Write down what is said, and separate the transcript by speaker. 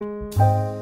Speaker 1: Música